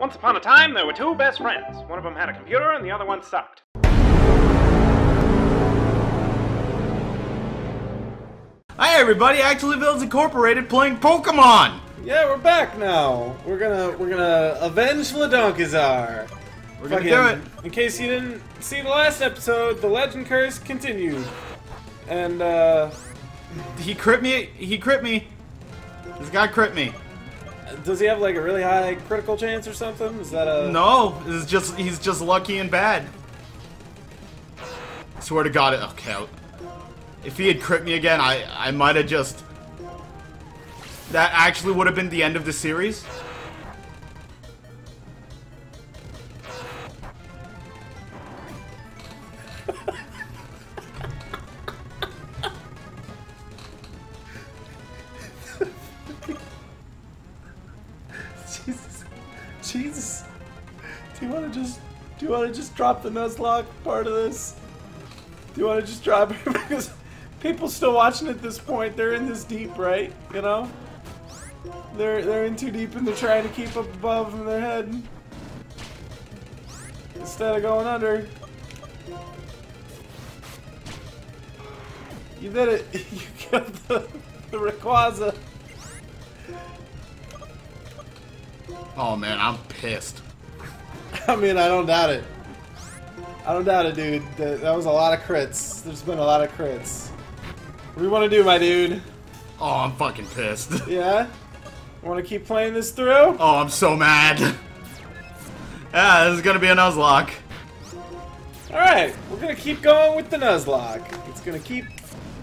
Once upon a time, there were two best friends. One of them had a computer, and the other one sucked. Hi everybody, Actually Villains Incorporated playing Pokemon! Yeah, we're back now. We're gonna we're gonna avenge Ladonkazar. We're gonna do it. In case you didn't see the last episode, the legend curse continued. And uh He crit me, he crit me. This guy crit me. Does he have like a really high critical chance or something? Is that a No, is just, he's just lucky and bad. I Swear to god, it, okay. If he had crit me again, I, I might have just... That actually would have been the end of the series. Just do you wanna just drop the Nuzlocke part of this? Do you wanna just drop it? because people still watching at this point, they're in this deep, right? You know? They're they're in too deep and they're trying to keep up above in their head. Instead of going under. You did it. You killed the, the Rayquaza. Oh man, I'm pissed. I mean, I don't doubt it. I don't doubt it, dude. That, that was a lot of crits. There's been a lot of crits. What do you want to do, my dude? Oh, I'm fucking pissed. Yeah? Want to keep playing this through? Oh, I'm so mad. Ah, this is gonna be a Nuzlocke. Alright, we're gonna keep going with the Nuzlocke. It's gonna keep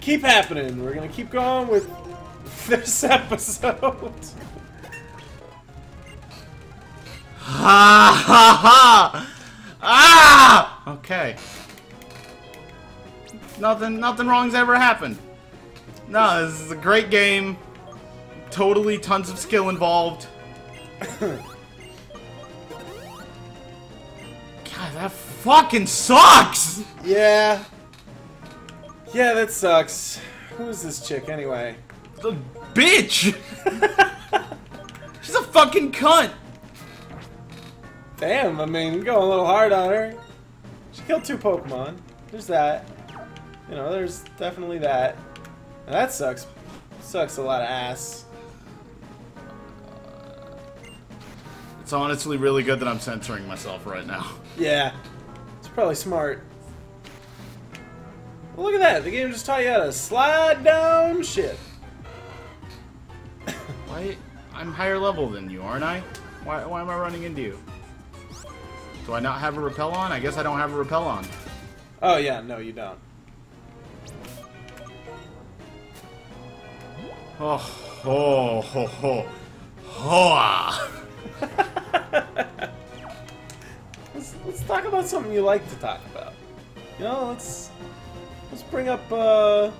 keep happening. We're gonna keep going with this episode. Ha ha ha! Ah! Okay. Nothing, nothing wrong's ever happened. No, this is a great game. Totally tons of skill involved. God, that fucking sucks! yeah. Yeah, that sucks. Who is this chick anyway? The bitch! She's a fucking cunt! Damn, I mean, going a little hard on her. She killed two Pokemon. There's that. You know, there's definitely that. And that sucks. Sucks a lot of ass. It's honestly really good that I'm censoring myself right now. Yeah. It's probably smart. Well, look at that. The game just taught you how to slide down shit. Why? I'm higher level than you, aren't I? Why, why am I running into you? Do I not have a repel on? I guess I don't have a repel on. Oh, yeah. No, you don't. Oh, ho, ho, ho. Hoa! Let's, let's talk about something you like to talk about. You know, let's let's bring up. Uh,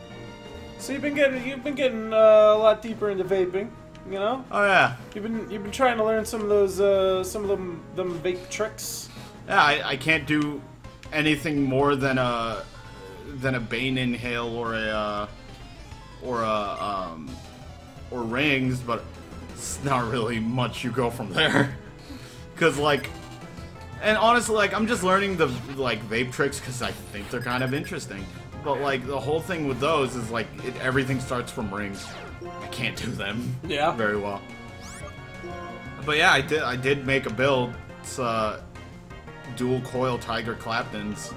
so you've been getting you've been getting uh, a lot deeper into vaping. You know, Oh yeah. you've been you've been trying to learn some of those uh, some of them them vape tricks. Yeah, I, I can't do anything more than a than a Bane inhale or a uh, or a um or rings, but it's not really much you go from there. Cause like, and honestly, like I'm just learning the like vape tricks because I think they're kind of interesting. But like the whole thing with those is like it, everything starts from rings. I can't do them Yeah. very well. But yeah, I did. I did make a build. It's uh, dual coil Tiger Claptons.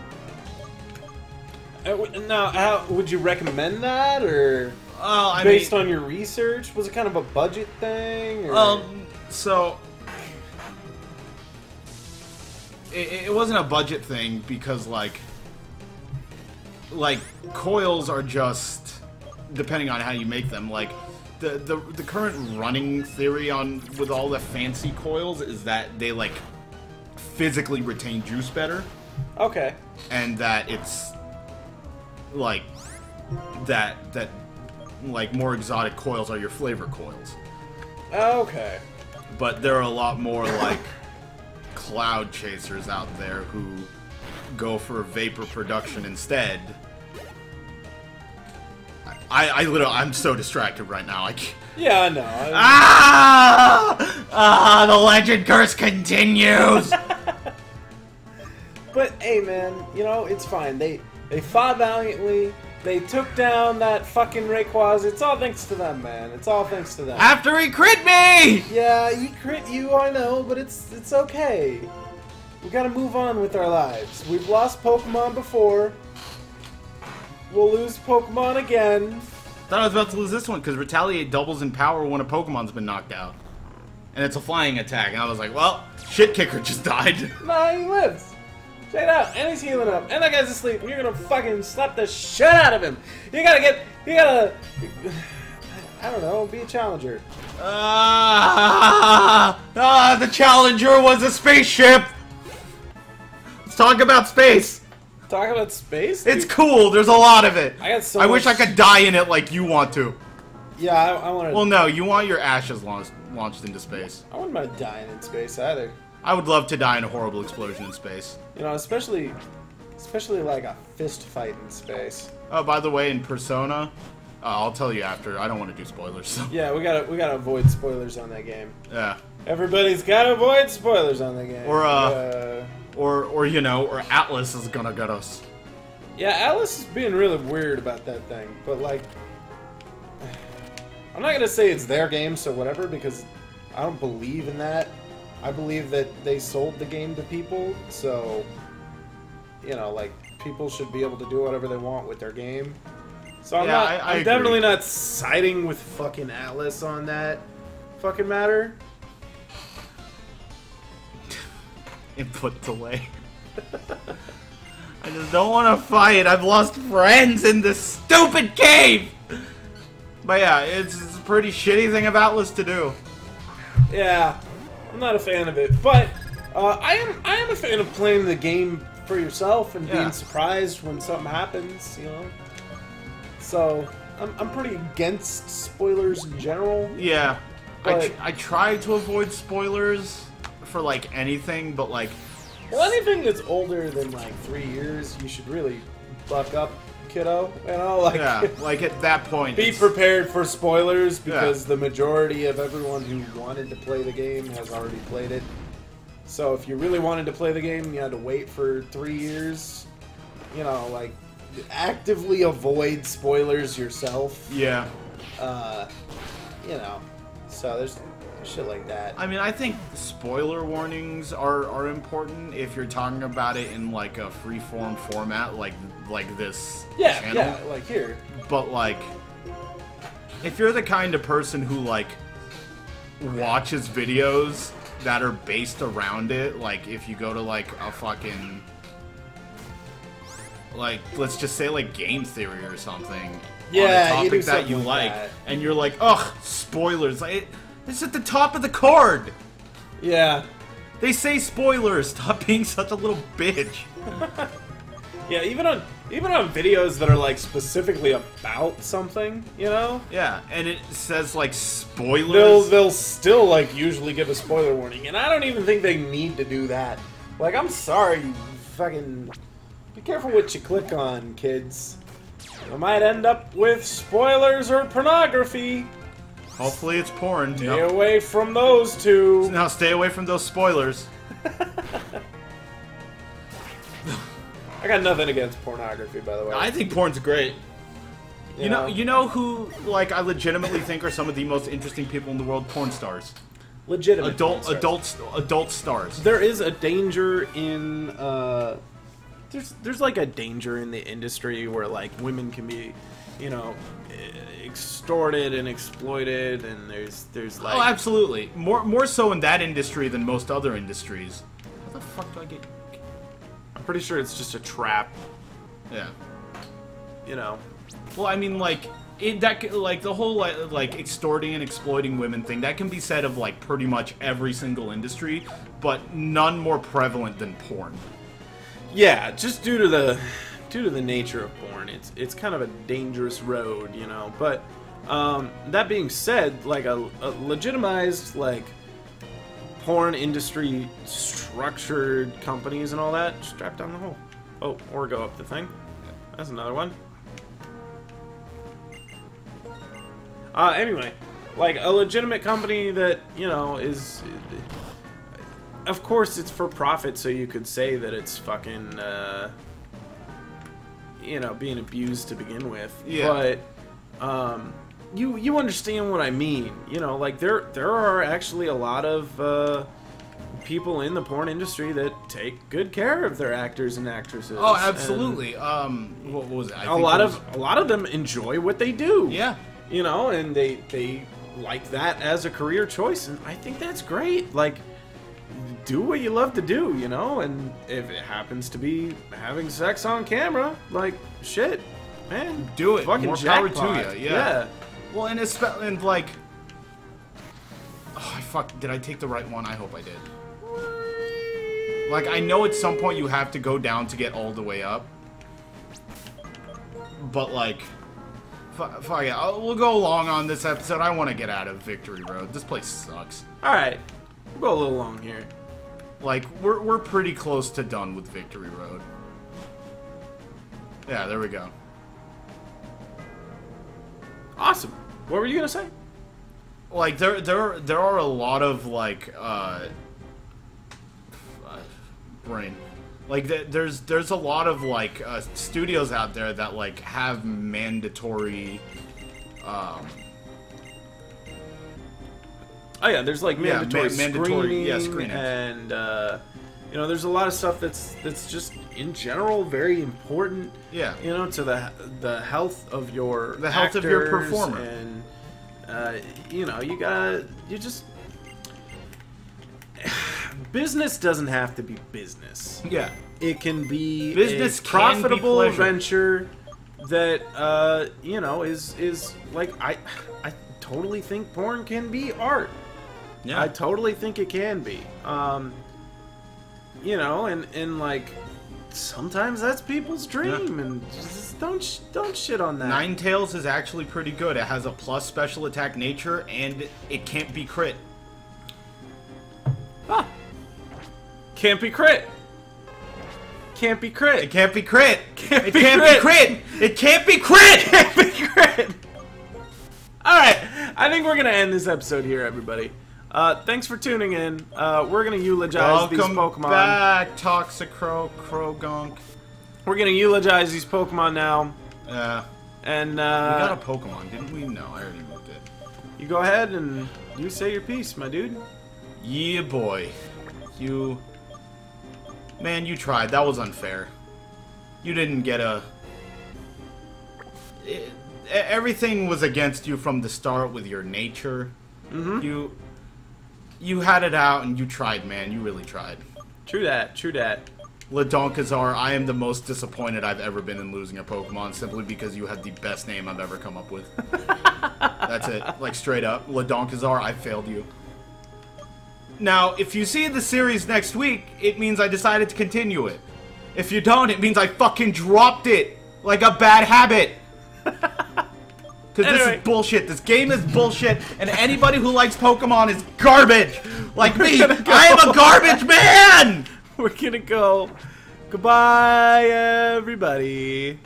Uh, Now, how would you recommend that, or Oh, I based mean, on your research, was it kind of a budget thing? Or? um, so it, it wasn't a budget thing because like, like coils are just depending on how you make them. Like the the the current running theory on with all the fancy coils is that they like physically retain juice better. okay. and that it's like that that like more exotic coils are your flavor coils Okay. but there are a lot more like cloud chasers out there who go for vapor production instead I, I literally, I'm so distracted right now. I can't. Yeah, I know. I- Ah! Ah! The legend curse continues. But hey, man, you know it's fine. They they fought valiantly. They took down that fucking Rayquaza. It's all thanks to them, man. It's all thanks to them. After he crit me. yeah, he crit you, I know, but it's it's okay. We gotta move on with our lives. We've lost Pokemon before. We'll lose Pokemon again. Thought I was about to lose this one because retaliate doubles in power when a Pokemon's been knocked out, and it's a flying attack. And I was like, well, shit kicker just died. Nah, he lives. Check it out, and he's healing up, and that guy's asleep, and you're gonna fucking slap the shit out of him. You gotta get, you gotta, I don't know, be a challenger. Ah! Ah! The Challenger was a spaceship. Let's talk about space. Talk about space. It's cool. There's a lot of it. I got so I wish I could die in it like you want to. Yeah, I, I want to. Well, no, you want your ashes launched launched into space. I wouldn't mind dying in space either. I would love to die in a horrible explosion in space. You know, especially, especially like a fist fight in space. Oh, by the way, in Persona, uh, I'll tell you after. I don't want to do spoilers. So. Yeah, we gotta we gotta avoid spoilers on that game. Yeah. Everybody's gotta avoid spoilers on that game. Or, uh, uh Or, or you know, or Atlus is gonna get us. yeah, Atlus is being really weird about that thing, but like, I'm not gonna say it's their game, so whatever, because I don't believe in that. I believe that they sold the game to people, so you know, like people should be able to do whatever they want with their game. So I'm Yeah, not. I- I am definitely not siding with fucking Atlus on that fucking matter. Input delay. I just don't want to fight. I've lost friends in this stupid cave. But yeah, it's, it's a pretty shitty thing of Atlus to do. Yeah, I'm not a fan of it, but uh, I am. I am a fan of playing the game for yourself and Yeah. being surprised when something happens. You know. So I'm, I'm pretty against spoilers in general. Yeah, I, tr- I try to avoid spoilers for like anything, but like Well, anything that's older than like three years, you should really buck up, kiddo. You know, like yeah, like at that point, be it's- prepared for spoilers because the majority of everyone who wanted to play the game has already played it. So if you really wanted to play the game, you had to wait for three years. You know, like actively avoid spoilers yourself. Yeah, Uh, you know, so there's shit like that. I mean, I think spoiler warnings are are important if you're talking about it in like a free form format, like like this Yeah, channel. yeah, like here. But like, if you're the kind of person who like watches videos that are based around it, like if you go to like a fucking like let's just say like game theory or something Yeah, on a topic that you like like that. and you're like ugh spoilers like it, it's at the top of the card Yeah, they say spoilers stop being such a little bitch yeah. Even on even on videos that are like specifically about something, you know, yeah and it says like spoilers they'll they'll still like usually give a spoiler warning, and I don't even think they need to do that. Like, I'm sorry, you fucking. Be careful what you click on, kids. I might end up with spoilers or pornography. Hopefully it's porn Stay no. away from those two. now stay away from those spoilers I got nothing against pornography, by the way. I think porn's great. You know, you know who like I legitimately think are some of the most interesting people in the world? Porn stars, legitimate adult, porn stars. adult, adult stars. there is a danger in uh there's there's like a danger in the industry where like women can be you know extorted and exploited and there's there's oh, like oh, absolutely. More, more so in that industry than most other industries. How the fuck do I get? i'm pretty sure it's just a trap Yeah. you know Well, I mean, like it, that, c- like the whole like, like extorting and exploiting women thing. That can be said of like pretty much every single industry, but none more prevalent than porn. yeah just due to the due to the nature of porn it's it's kind of a dangerous road you know but um that being said like a, a legitimized like porn industry structured companies and all that strap down the hole. Oh or go up the thing. That's another one. Uh, anyway, like a legitimate company that you know is, of course, it's for profit, so you could say that it's fucking, uh, you know, being abused to begin with. Yeah. But, um, you you understand what I mean? You know, like there there are actually a lot of. Uh, people in the porn industry that take good care of their actors and actresses. Oh, and absolutely. Um, what, was it? I A lot it was- of a lot of them enjoy what they do. yeah. You know, and they they like that as a career choice, and I think that's great. Like, do what you love to do, you know, and if it happens to be having sex on camera, like shit, man, Do it. Fucking More power to you, yeah. Well, and it's and like, oh, fuck. Did I take the right one? I hope I did. Like, I know at some point you have to go down to get all the way up, but like, fuck, it. I'll, we'll go long on this episode. I want to get out of Victory Road. This place sucks. All right, we'll go a little long here. Like, we're we're pretty close to done with Victory Road. Yeah, there we go. Awesome. What were you gonna say? like there there there are a lot of like uh, uh brain like th- there's there's a lot of like uh, studios out there that like have mandatory um Oh yeah, there's like Yeah, mandatory, ma- mandatory- screening, yeah, screenings. and uh, you know, there's a lot of stuff that's that's just in general very important. yeah You know, to the the health of your The health of your performer. and uh, you know, you gotta you just business doesn't have to be business. yeah It can be Business a be profitable pleasure. venture that uh, you know is is like I I totally think porn can be art. Yeah I totally think it can be. Um, you know, and and like sometimes that's people's dream, and just don't sh- don't shit on that. Nine Tails is actually pretty good. It has a plus special attack nature, and it can't be crit. Ah. Can't be crit. Can't be crit. It can't be crit. Can't it be can't crit. be crit. It can't be crit. Can't be crit. All right, I think we're gonna end this episode here, everybody. Uh, thanks for tuning in. Uh, we're gonna eulogize these Welcome Pokemon. back, Toxicroak, Croagunk. We're gonna eulogize these Pokemon now, Uh, and we got uh, a Pokemon, didn't we? No, I already moved it. you go ahead and you say your piece, my dude. Yeah, boy. You. Man, you tried. That was unfair. You didn't get a. It, everything was against you from the start with your nature. Mm-hmm. You. You had it out and you tried, man. You really tried. True that. True that. Ladonkazar, I am the most disappointed I've ever been in losing a Pokemon simply because you had the best name I've ever come up with. That's it. Like, straight up. Ladonkazar, I failed you. Now, if you see the series next week, it means I decided to continue it. If you don't, it means I fucking dropped it. Like a bad habit. Because this is bullshit. This game is bullshit, and anybody who likes Pokemon is garbage. Like me, gonna go. I am a garbage man! We're gonna go. Goodbye, everybody.